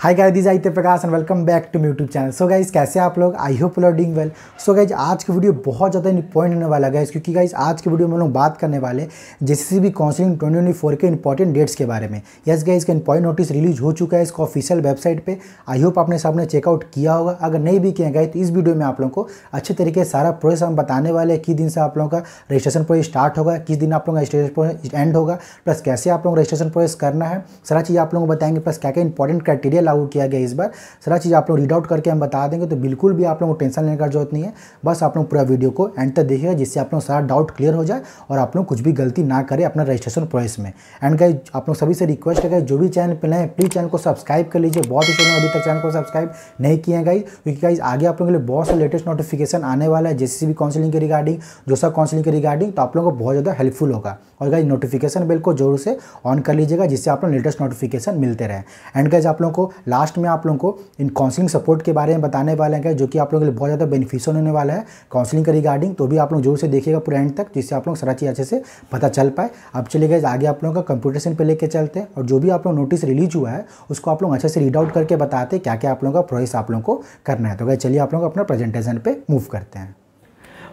Hi guys this Aditya Prakash and welcome back to YouTube channel so guys कैसे आप लोग? I hope you doing well so guys आज की video बहुत ज़्यादा इंपॉर्टेंट होने वाला गाइस क्योंकि गाइस आज की वीडियो में हम लोग बात करने वाले जेसीसी भी काउंसिलिंग ट्वेंटी फोर के इंपॉर्टेंट डेट्स के बारे में। यस गाइस का इंपॉर्टेंट नोटिस रिलीज़ हो चुका है इसका ऑफिशियल वेबसाइट पर आई होप आपने सामने चेकआउट किया होगा। अगर नहीं भी किया गया तो इस वीडियो में आप लोगों को अच्छे तरीके से सारा प्रोसेस हम बताने वाले हैं किस दिन से आप लोगों का रजिस्ट्रेशन प्रोसेस स्टार्ट होगा, किस दिन आप लोगों का रजिस्ट्रेशन प्रोसेस एंड होगा प्लस कैसे आप लोगों को रजिस्ट्रेशन प्रोसेस करना है, सारा चीज़ आप लोगों को बताएँगे प्लस क्या क्या इंपॉर्टेंट क्राइटेरिया लागू किया गया इस बार। सारा चीज़ आप लोग रीड आउट करके हम बता देंगे तो बिल्कुल भी आप लोगों को टेंशन लेने का ज़रूरत नहीं है। बस आप लोग पूरा वीडियो को एंड तक देखिएगा, जिससे आप लोग सारा डाउट क्लियर हो जाए और आप लोग कुछ भी गलती ना करें अपना रजिस्ट्रेशन प्रोसेस में। एंड गाइज़ आप लोग सभी से रिक्वेस्ट है जो भी चैनल पे नए प्लीज़ चैनल को सब्सक्राइब कर लीजिए। बहुत ही चैनल अभी तक चैनल को सब्सक्राइब नहीं किए गाइज़ क्योंकि गाइज़ आगे आप लोगों के लिए बहुत सा लेटेस्ट नोटिफिकेशन आने वाला है, जैसे भी काउंसिलिंग के रिगार्डिंग जो सब काउंसिलिंग के रिगार्डिंग तो आप लोगों को बहुत ज़्यादा हेल्पफुल होगा। और गाइज़ नोटिफिकेशन बिल को ज़रूर से ऑन कर लीजिएगा, जिससे आप लोग लेटेस्ट नोटिफिकेशन मिलते रहे। एंड गाइज़ आप लोगों को लास्ट में आप लोगों को इन काउंसिलिंग सपोर्ट के बारे में बताने वाले हैं, जो कि आप लोगों के लिए बहुत ज़्यादा बेनिफिशियल होने वाला है। काउंसलिंग के रिगार्डिंग तो भी आप लोग ज़रूर से देखिएगा पूरा एंड तक, जिससे आप लोग सारा चीज़ अच्छे से पता चल पाए। अब चले गए आगे आप लोगों का कंप्यूटेशन पर लेकर चलते हैं और जो भी आप लोग नोटिस रिलीज़ हुआ है, उसको आप लोग अच्छे से रीड आउट करके बताते हैं क्या क्या आप लोगों का प्रोसेस आप लोगों को करना है। तो चलिए आप लोग अपना प्रेजेंटेशन पर मूव करते हैं।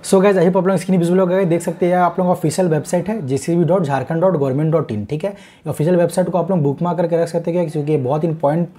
सो गैस अभी आप लोग स्क्रीन विजुअल हो देख सकते हैं। आप लोगों ऑफिशियल वेबसाइट है J C B dot Jharkhand dot government dot in ठीक है? ऑफिशियल वेबसाइट को आप लोग बुक मार करके रख सकते हैं क्योंकि ये बहुत इंपॉर्टेंट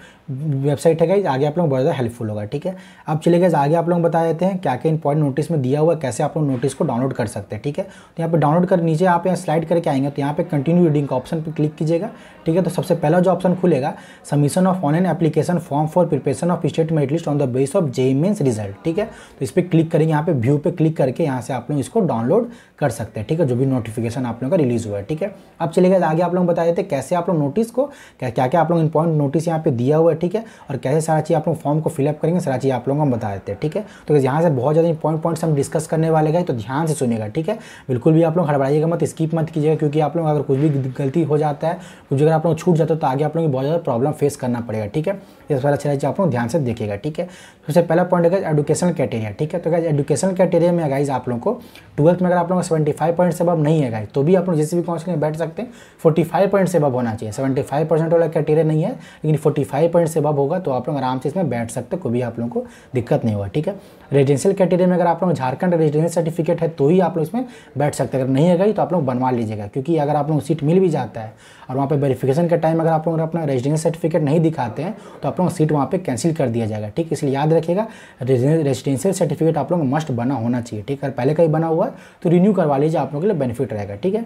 वेबसाइट है गाइज़ आगे आप लोग बहुत ज़्यादा हेल्पफुल होगा, ठीक है? अब चले गए आगे आप लोग बता देते हैं क्या क्या इंपॉर्टेंट नोटिस में दिया हुआ कैसे आप लोग नोटिस को डाउनलोड कर सकते हैं, ठीक है? तो यहाँ पर डाउनलोड कर नीचे आप यहाँ स्लाइड करके आएँगे तो यहाँ पर कंटिन्यू रीडिंग का ऑप्शन पर क्लिक कीजिएगा, ठीक है? तो सबसे पहला जो ऑप्शन खुलेगा submission of online application form for preparation of state merit list on the base of JEE Mains result ठीक है? तो इस पर क्लिक करेंगे, यहाँ पे व्यू पे क्लिक करके यहाँ से आप लोग इसको डाउनलोड कर सकते हैं। ठीक है, जो भी नोटिफिकेशन आप लोगों का रिलीज़ हुआ है। ठीक है, अब चलेगा आगे आप लोग बता देते हैं कैसे आप लोग नोटिस को, क्या क्या क्या आप लोग इंपॉर्टेंट नोटिस यहाँ पे दिया हुआ है। ठीक है, और कैसे सारा चीज़ आप लोग फॉर्म को फिलअप करेंगे, सारा चीज़ आप लोगों को हम बता देते हैं। ठीक है तो यहाँ से बहुत ज़्यादा इंपॉर्टेंट पॉइंट्स हम डिस्कस करने वाले गए तो ध्यान से सुनेगा ठीक है, बिल्कुल भी आप लोग हड़बड़ाइएगा मत स्कीप मत कीजिएगा, क्योंकि आप लोग अगर कुछ भी गलती हो जाता है, कुछ अगर आप लोग छूट जाता है तो आगे आप लोग को बहुत ज़्यादा प्रॉब्लम फेस करना पड़ेगा। ठीक है, इस वाला चीज़ आप लोग ध्यान से देखिएगा। ठीक है, सबसे पहला पॉइंट है एडुकेशन क्राइटेरिया ठीक है तो गाइज़ एडुकेशन क्राइटेरिया में गाइज़ आप लोग को ट्वेल्थ में अगर आप लोग सेवेंटी फाइव पॉइंट से अब नहीं है गाइज़ तो भी आप लोग जैसे भी काउंसिलिंग में बैठ सकते हैं फोर्टी फाइव पॉइंट से अब होना चाहिए। सेवेंटी फाइव परसेंट वाला क्राइटेरिया नहीं है, लेकिन फोर्टी फाइव पॉइंट से अब होगा तो आप लोग आराम से इसमें बैठ सकते हैं, कोई भी आप लोगों को दिक्कत नहीं होगा, ठीक है? रेजिडेंशियल कैटेगरी में अगर आप लोग झारखंड रेजिडेंशियल सर्टिफिकेट है तो ही आप लोग इसमें बैठ सकते हैं। अगर नहीं है गई तो आप लोग बनवा लीजिएगा, क्योंकि अगर आप लोग सीट मिल भी जाता है और वहाँ पर वेरिफिकेशन के टाइम अगर आप लोग अपना रेजिडेंशियल सर्टिफिकेट नहीं दिखाते हैं तो आप लोग सीट वहाँ पर कैंसिल कर दिया जाएगा, ठीक? इसलिए याद रखिएगा रेजिडेंशियल सर्टिफिकेट आप लोग मस्ट बना होना चाहिए ठीक है, पहले का ही बना हुआ है तो रिन्यू करवा लीजिए, आप लोगों के लिए बेनिफिट रहेगा, ठीक है?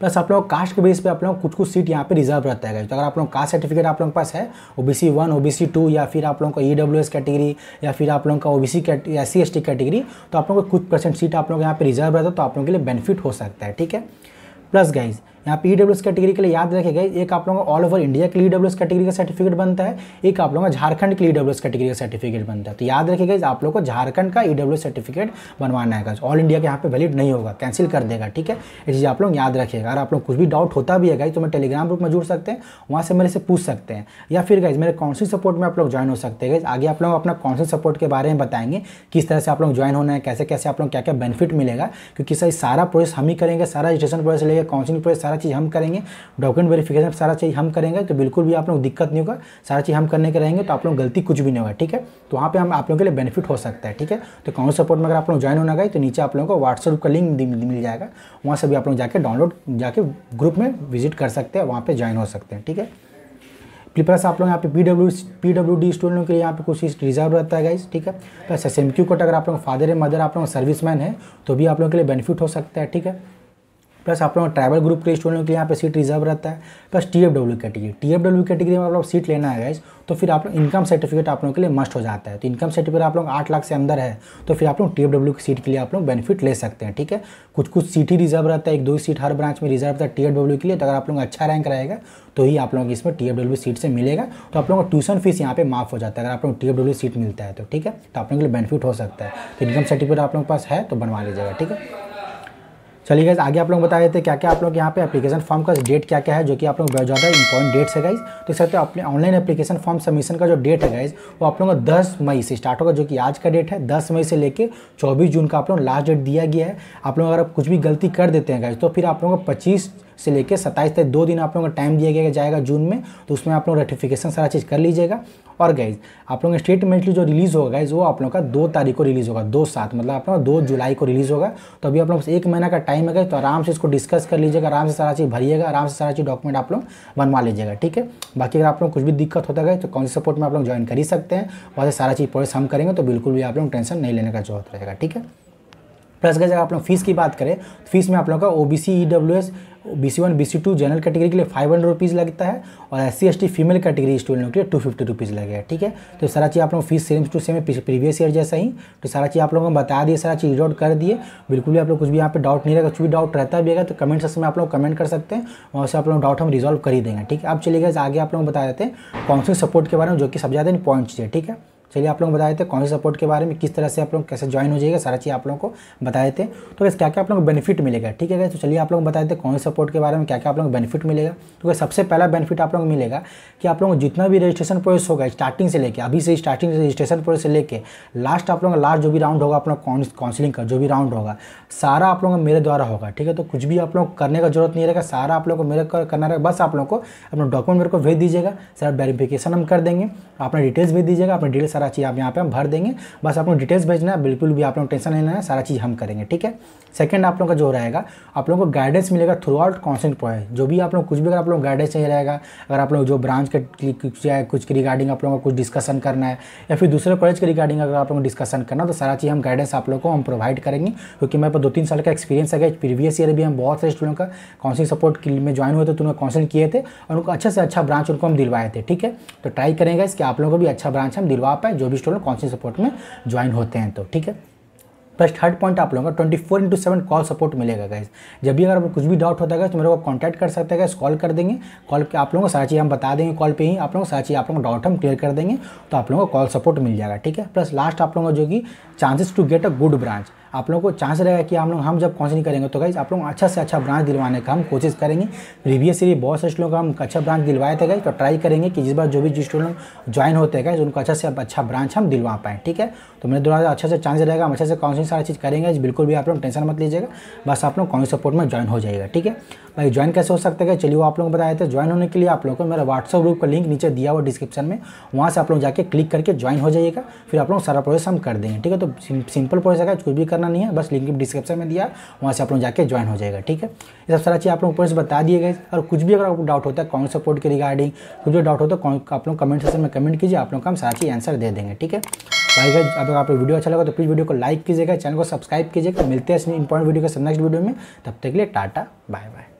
प्लस आप लोग कास्ट के बेस पे आप लोग कुछ कुछ सीट यहाँ पे रिज़र्व रहता है तो अगर आप लोग कास्ट सर्टिफिकेट आप लोगों के पास है O B C one O B C two या फिर आप लोगों का ई डब्ल्यू एस कैटेगरी या फिर आप लोगों का O B C S C S T category तो आप लोगों को कुछ परसेंट सीट आप लोग यहाँ पे रिज़र्व रहता है तो आप लोगों के लिए बेनिफिट हो सकता है, ठीक है? प्लस गाइज़ यहाँ पे ई कैटेगरी के लिए याद रखेगा, एक आप लोगों का ऑल ओवर इंडिया के लिए कैटेगरी का सर्टिफिकेट बनता है, एक आप लोगों का झारखंड के लिए कैटेगरी का सर्टिफिकेट बनता है। तो याद रखिएगा आप लोग को झारखंड का ई डब्ल्यू सर्टिफिकेट बनवाना है। ऑल इंडिया के यहाँ पे वैलिड नहीं होगा कैंसिल कर देगा, ठीक है? ये चीज़ आप लोग याद रखिएगा अगर आप लोग कुछ भी डाउट होता भी है गाइज़ तो मैं टेलीग्राम ग्रुप में जुड़ सकते हैं, वहाँ से मेरे से पूछ सकते हैं। या फिर गाइज़ मेरे काउंसिल सपोर्ट में आप लोग ज्वाइन हो सकते हैं आगे आप लोग अपना काउंसिल सपोर्ट के बारे में बताएँगे, किस तरह से आप लोग ज्वाइन होना है कैसे कैसे आप लोग क्या क्या बेनिफिट मिलेगा, क्योंकि सही सारा प्रोसेस हम ही करेंगे, सारा रजिस्ट्रेशन प्रोसेस लेंगे काउंसिलिंग प्रोसेस सारा चीज़ हम करेंगे डॉक्यूमेंट वेरिफिकेशन सारा चीज़ हम करेंगे तो बिल्कुल भी आप लोग दिक्कत नहीं होगा। सारा चीज़ हम करने के रहेंगे तो आप लोग गलती कुछ भी नहीं होगा, ठीक है? तो वहाँ पे हम आप लोगों के लिए बेनिफिट हो सकता है, ठीक है? तो काउंसिल सपोर्ट में अगर आप लोग ज्वाइन होना गए तो नीचे आप लोगों को व्हाट्सअप का लिंक मिल जाएगा। वहाँ से भी आप लोग जाकर डाउनलोड जाके ग्रुप में विज़िट कर सकते हैं, वहाँ पर ज्वाइन हो सकते हैं, ठीक है? प्लस आप लोग यहाँ पे P W P W D student के लिए यहाँ पे कुछ रिज़र्व रहता है गाइज़ ठीक है? Plus S M Q quota अगर आप लोग फादर है मदर आप लोग सर्विसमैन है तो भी आप लोगों के लिए बेनिफिट हो सकता है, ठीक है? प्लस आप लोग ट्रैवल ग्रुप के स्टूडेंट के लिए यहाँ पे सीट रिज़र्व रहता है, plus T F W category T F W category में आप लोग सीट लेना है गाइज़ तो फिर आप लोग इनकम सर्टिफिकेट आप लोगों के लिए मस्ट हो जाता है। तो इनकम सर्टिफिकेट आप लोग आठ लाख से अंदर है तो फिर आप लोग टी एफ़ डब्ल्यू की सीट के लिए आप लोग बेनिफिट ले सकते हैं, ठीक है? कुछ कुछ सीट ही रिज़र्व रहता है, एक, दो सीट हर ब्रांच में रिज़र्व रहता है टी एफ़ डब्ल्यू के लिए तो अगर आप लोग अच्छा रैंक रहेगा तो ही आप लोगों इसमें टी एफ़ डब्ल्यू सीट से मिलेगा तो आप लोगों का ट्यूशन फ़ीस यहाँ पे माफ़ हो जाता है, अगर आप लोग टी एफ़ डब्ल्यू सीट मिलता है तो ठीक है? तो आप लोगों के लिए बेनिफिट हो सकता है। तो इनकम सर्टिफिकेट आप लोगों के पास है तो बनवा लीजिएगा, ठीक है? चलिए गाइज़ आगे आप लोग बता देते क्या क्या आप लोग यहाँ पे एप्लीकेशन फॉर्म का डेट क्या क्या है, जो कि आप लोग बहुत ज़्यादा इंपॉर्टेंट डेट्स है गाइज़ तो इस सकते अपने ऑनलाइन एप्लीकेशन फॉर्म सबमिशन का जो डेट है गाइज़ वो आप लोगों का दस मई से स्टार्ट होगा, जो कि आज का डेट है। दस मई से लेकर चौबीस जून का आप लोग लास्ट डेट दिया गया है। आप लोग अगर कुछ भी गलती कर देते हैं गाइज़ तो फिर आप लोगों को पच्चीस से लेकर सत्ताईस तक दो दिन आप लोगों को टाइम दिया गया जाएगा जून में तो उसमें आप लोग रेटिफिकेशन सारा चीज़ कर लीजिएगा। और गाइज़ आप लोगों का स्टेटमेंटली जो रिलीज़ होगा गाइज़ वो आप लोगों का दो तारीख को रिलीज़ होगा, दो सात मतलब आप लोगों लोग दो जुलाई को रिलीज़ होगा। तो अभी आप लोग एक महीना का टाइम है तो आराम से इसको डिस्कस कर लीजिएगा, आराम से सारा चीज़ भरिएगा, आराम से सारा चीज़ डॉक्यूमेंट आप लोग बनवा लीजिएगा, ठीक है? बाकी अगर आप लोग कुछ भी दिक्कत होता है तो कौन से सपोर्ट में आप लोग ज्वाइन कर ही सकते हैं। वहाँ से सारा चीज़ प्रोसेस हम करेंगे तो बिल्कुल भी आप लोग टेंशन नहीं लेने का ज़रूरत रहेगा, ठीक है? प्लस अगर आप लोग फ़ीस की बात करें तो फ़ीस में आप लोग का O B C E W S B C one B C two general category के लिए फाइव हंड्रेड रुपीज़ लगता है और S C S T female category student के लिए टू फिफ्टी रुपीज़ लगेगा, ठीक है? तो सारा चीज़ आप लोग fees same to same previous year जैसा ही। तो सारा चीज़ आप लोगों को बता दिए, सारा चीज़ रीड आउट कर दिए। बिल्कुल भी आप लोग कुछ भी यहाँ पे डाउट नहीं रहेगा, कुछ भी डाउट रहता भी है तो कमेंट सेक्शन में आप लोग कमेंट कर सकते हैं। वहाँ से आप लोग डाउट हम रिजॉल्व कर ही देंगे, ठीक है? अब चलिए आगे आप लोग बता देते हैं काउंसिलिंग सपोर्ट के बारे में जो कि ज़्यादा पॉइंट्स है, ठीक है? चलिए आप लोग बता देते हैं कौन से सपोर्ट के बारे में किस तरह से आप लोग कैसे ज्वाइन हो जाएगा सारा चीज़ आप लोगों को बता देते हैं तो क्या क्या आप लोगों को बेनिफिट मिलेगा ठीक है तो चलिए आप लोग बता देते हैं कौन से सपोर्ट के बारे में क्या क्या आप लोगों को बेनिफिट मिलेगा तो सबसे पहला बेनिफिट आप लोगों मिलेगा कि आप लोगों जितना भी रजिस्ट्रेशन प्रोसेस होगा स्टार्टिंग से लेकर अभी से स्टार्टिंग रजिस्ट्रेशन प्रोसेस से लेकर लास्ट आप लोगों लास्ट जो भी राउंड होगा अपना काउंसिलिंग का जो भी राउंड होगा सारा आप लोगों का मेरे द्वारा होगा ठीक है तो कुछ भी आप लोग करने का ज़रूरत नहीं रहेगा सारा आप लोग को मेरे करना रहेगा बस आप लोग को अपना डॉक्यूमेंट मेरे को भेज दीजिएगा सारा वेरिफिकेशन हम कर देंगे अपना डिटेल्स भेज दीजिएगा अपना डिटेल्स चीज़ आप यहाँ पे हम भर देंगे बस आप लोग डिटेल्स भेजना है बिल्कुल भी आप लोग टेंशन नहीं लेना है सारा चीज़ हम करेंगे ठीक है सेकंड आप लोग का जो रहेगा आप लोगों को गाइडेंस मिलेगा थ्रू आउट कॉन्सेंट प्रोजेक्ट जो भी आप लोग कुछ भी अगर आप लोग गाइडेंस चाहिए रहेगा अगर आप लोग जो ब्रांच के कुछ के रिगार्डिंग आप लोगों को कुछ डिस्कशन करना है या फिर दूसरे कॉलेज के रिगार्डिंग अगर आप लोगों डिस्कशन करना तो सारा चीज़ हम गाइडेंस आप लोग को हम प्रोवाइड करेंगे क्योंकि मेरे पास दो तीन साल का एक्सपीरियंस है प्रीवियस ईयर भी हम बहुत सारे स्टूडेंट का काउंसिलिंग सपोर्ट में ज्वाइन हुए थे तो उन्होंने काउंसिलिंग किए थे और उनको अच्छे से अच्छा ब्रांच उनको हम दिलवाए थे ठीक है तो ट्राई करेंगे इसके आप लोगों को भी अच्छा ब्रांच हम दिलवा पाए जो भी स्टूडेंट काउंसिलिंग सपोर्ट में ज्वाइन होते हैं तो ठीक है? प्लस थर्ड पॉइंट आप लोगों का twenty four into seven call support मिलेगा गाइज़ जब भी अगर कुछ भी डाउट होता है तो मेरे को कॉन्टैक्ट कर सकते हैं कॉल कर देंगे. कॉल के आप लोगों को सारा चीज़ हम बता देंगे कॉल पे ही. आप लोगों को सारा चीज़, आप लोगों को डाउट हम क्लियर कर देंगे तो आप लोगों को कॉल सपोर्ट मिल जाएगा, ठीक है? प्लस लास्ट आप लोगों को जो कि chances to get a good branch आप लोगों को चांस रहेगा कि हम लोग, हम जब काउंसलिंग करेंगे तो गाइज़ आप लोग अच्छा से अच्छा ब्रांच दिलवाने का हम कोशिश करेंगे। प्रीवियस ईयर बहुत से लोगों हम अच्छा ब्रांच दिलवाए थे गाइज़ तो ट्राई करेंगे कि जिस बार जो भी स्टूडेंट ज्वाइन होते हैं गाइज़ उनको अच्छा से अच्छा ब्रांच हम दिलवा पाएँ, ठीक है? तो मेरे द्वारा अच्छा से चांस रहेगा, हम अच्छे से काउंसलिंग सारा चीज़ करेंगे बिल्कुल भी आप लोग टेंशन मत लीजिएगा, बस आप लोग काउंसिल सपोर्ट में ज्वाइन हो जाएगा ठीक है? भाई ज्वाइन कैसे हो सकता है चलिए वो आप लोग बताए थे ज्वाइन होने के लिए आप लोग को मेरा व्हाट्सअप ग्रुप का लिंक नीचे दिया हुआ डिस्क्रिप्शन में, वहाँ से आप लोग जाके क्लिक करके ज्वाइन हो जाइएगा, फिर आप लोग सारा प्रोसेस हम कर देंगे, ठीक है? तो सिंपल प्रोसेस है कुछ भी करना नहीं है, बस लिंक डिस्क्रिप्शन में दिया, वहाँ से आप लोग जाकर ज्वाइन हो जाएगा, ठीक है? ये सब सारा चीज़ आप लोग ऊपर से बता दिए गए और कुछ भी अगर आपको डाउट होता है, कौन सपोर्ट के रिगार्डिंग कुछ भी डाउट होता है आप लोग कमेंट सेक्शन में कमेंट कीजिए, आप लोग का हम सारा चीज़ आंसर दे देंगे, ठीक है? भाई अगर आपको वीडियो अच्छा लगा तो प्लीज़ वीडियो को लाइक कीजिएगा चैनल को सब्सक्राइब कीजिएगा। मिलते हैं इस इंपॉर्टेंट वीडियो के नेक्स्ट वीडियो में। तब तक के लिए टाटा बाय बाय